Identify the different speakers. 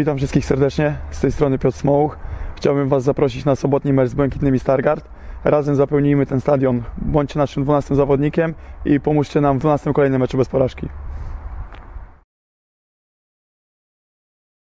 Speaker 1: Witam wszystkich serdecznie, z tej strony Piotr Smołuch. Chciałbym Was zaprosić na sobotni mecz z Błękitnymi Stargard. Razem zapełnijmy ten stadion, bądźcie naszym 12 zawodnikiem i pomóżcie nam w 12 kolejnym meczu bez porażki.